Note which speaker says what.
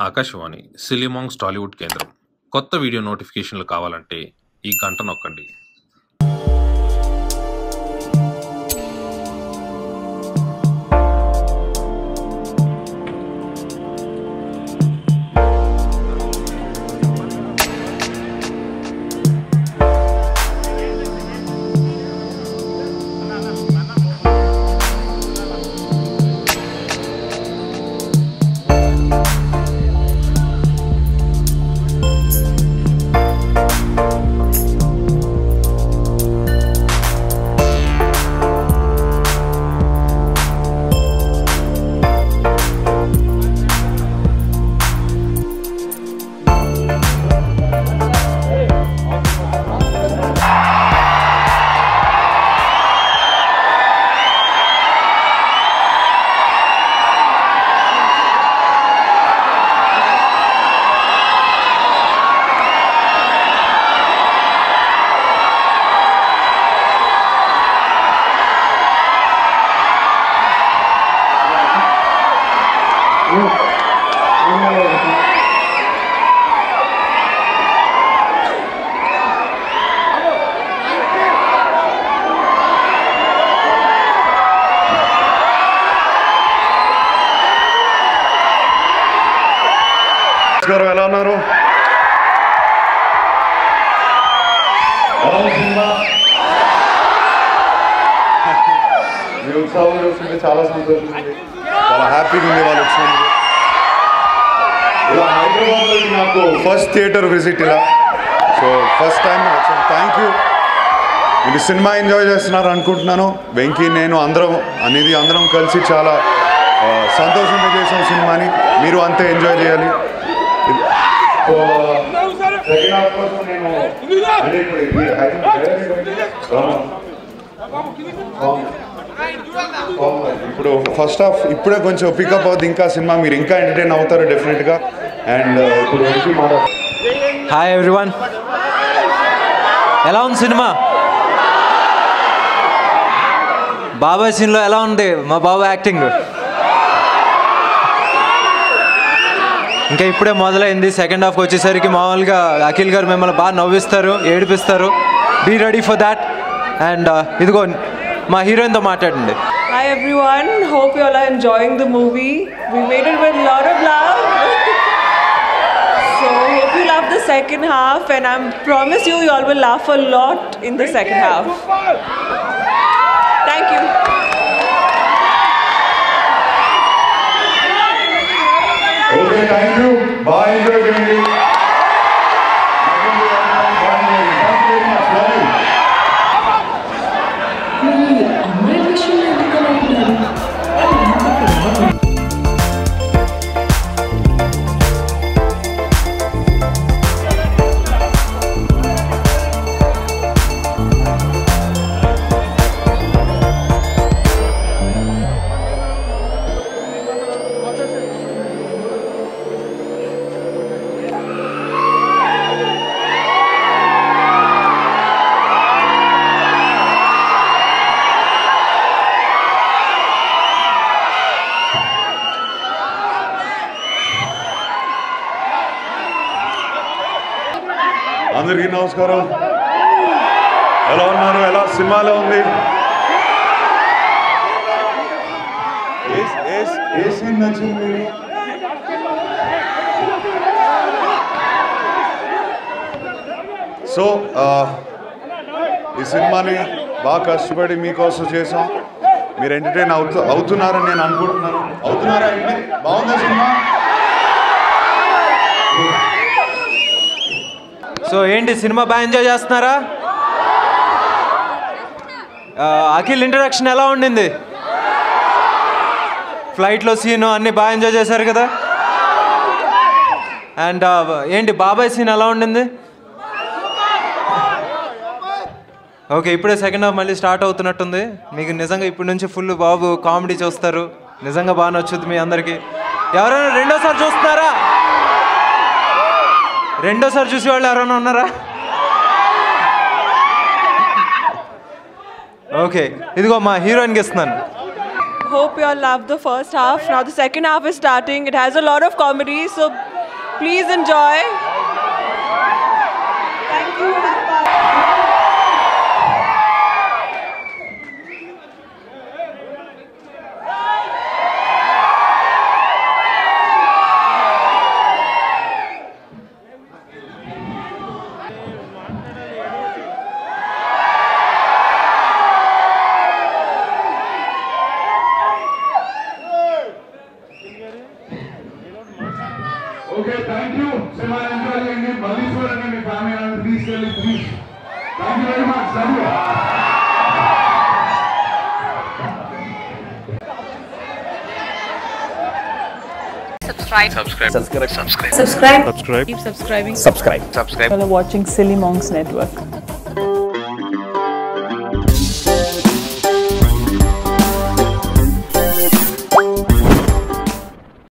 Speaker 1: ఆకాశవాణి సిలిమాంగ్స్ టాలీవుడ్ కేంద్రం. కొత్త వీడియో నోటిఫికేషన్లు కావాలంటే ఈ గంట నొక్కండి.
Speaker 2: గారు ఎలా ఉన్నారు? మీ ఉత్సాహం చూస్తుంటే చాలా సంతోషం చాలా హ్యాపీగా ఉంది వాళ్ళు వచ్చినందుకు. ఇలా హైదరాబాద్లో నాకు ఫస్ట్ థియేటర్ విజిట్ ఇలా. సో ఫస్ట్ టైం వచ్చాను. థ్యాంక్ యూ మీరు సినిమా ఎంజాయ్ చేస్తున్నారు అనుకుంటున్నాను. వెంకీ నేను అందరం అనేది అందరం కలిసి చాలా సంతోషంగా చేసాం సినిమాని. మీరు అంతే ఎంజాయ్ చేయాలి. సో, second half కోసం నేను అంటే ఇప్పుడు ఇప్పుడు ఫస్ట్ హాఫ్ ఇప్పుడే కొంచెం పికప్ అవుతుంది ఇంకా సినిమా మీరు ఇంకా ఎంటర్టైన్ అవుతారు డెఫినెట్గా అండ్ ఇప్పుడు వెంకీ మాట
Speaker 3: హాయ్ ఎవ్రీవన్ ఎలా ఉంది సినిమా? బాబాయ్ సీన్లో ఎలా ఉంది? మా బాబు యాక్టింగ్ ఇంకా ఇప్పుడే మొదలైంది. సెకండ్ హాఫ్కి వచ్చేసరికి మామూలుగా అఖిల్ గారు మిమ్మల్ని బాగా నవ్విస్తారు ఏడిపిస్తారు. Be ready for that and ఇదిగో మా హీరోయిన్తో మాట్లాడండి.
Speaker 4: I everyone hope you are enjoying the movie love the second half and I promise you you all will love a lot in the half
Speaker 2: okay thank you బాగా enjoy అందరికీ నమస్కారం. ఎలా ఉన్నారు? ఎలా సినిమాలో ఉంది? ఏ- ఏ సీన్ నచ్చింది సో ఈ సినిమాని బాగా కష్టపడి మీకోసం చేసాం మీరు ఎంటర్టైన్ అవుతు అవుతున్నారని నేను అనుకుంటున్నాను. అవుతున్నారా? అండి బాగుందా సినిమా?
Speaker 3: సో ఏంటి సినిమా బాగా ఎంజాయ్ చేస్తున్నారా? అఖిల్ ఇంట్రడక్షన్ ఎలా ఉండింది? ఫ్లైట్లో సీను అన్నీ బాగా ఎంజాయ్ చేశారు కదా? అండ్ ఏంటి బాబాయ్ సీన్ ఎలా ఉండింది? ఓకే ఇప్పుడే సెకండ్ హాఫ్ మళ్ళీ స్టార్ట్ అవుతున్నట్టుంది. మీకు నిజంగా ఇప్పటి నుంచి ఫుల్ బాబు కామెడీ చూస్తారు. నిజంగా బాగా నచ్చుద్ది మీ అందరికీ. ఎవరైనా రెండోసారి చూస్తున్నారా? రెండోసారి చూసి వాళ్ళు ఎవరైనా ఉన్నారా ఓకే ఇదిగో మా హీరోయిన్కి ఇస్తున్నాను
Speaker 4: hope you all loved the first half. Now the second half is starting. It has a lot of comedy, so please enjoy.
Speaker 5: Okay thank you cinema enjoy చేయండి మళ్ళీ చూడండి మీ ఫ్యామిలీ అందరూ తీసుకెళ్ళి please thank you very much love you
Speaker 6: Subscribe. Keep subscribing.
Speaker 7: Subscribe.
Speaker 6: You're watching Silly Monks Network.